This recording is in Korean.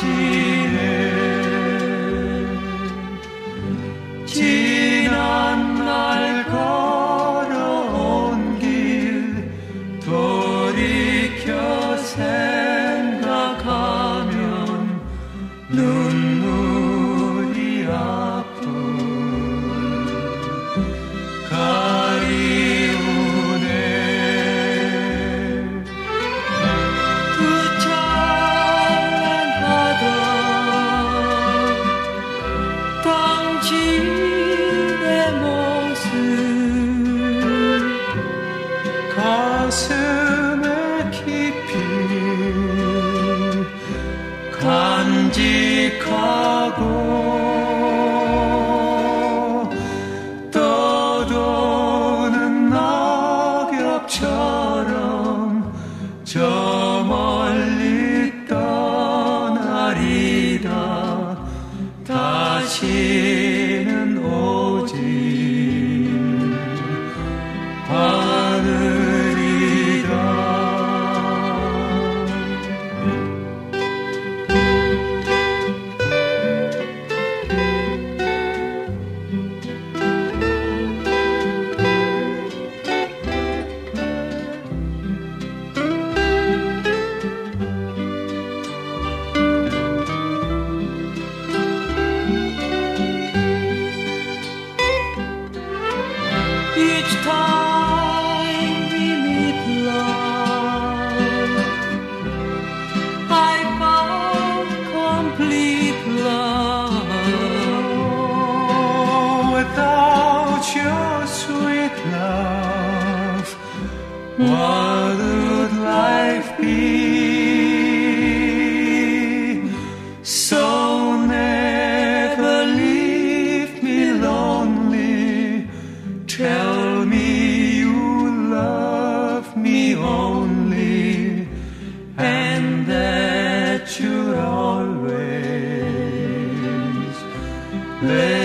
to 가슴에 깊이 간직하고 떠도는 낙엽처럼 저 멀리 떠나리다 다시 each time we meet love I found complete love. Oh, without your sweet love what would life be? Let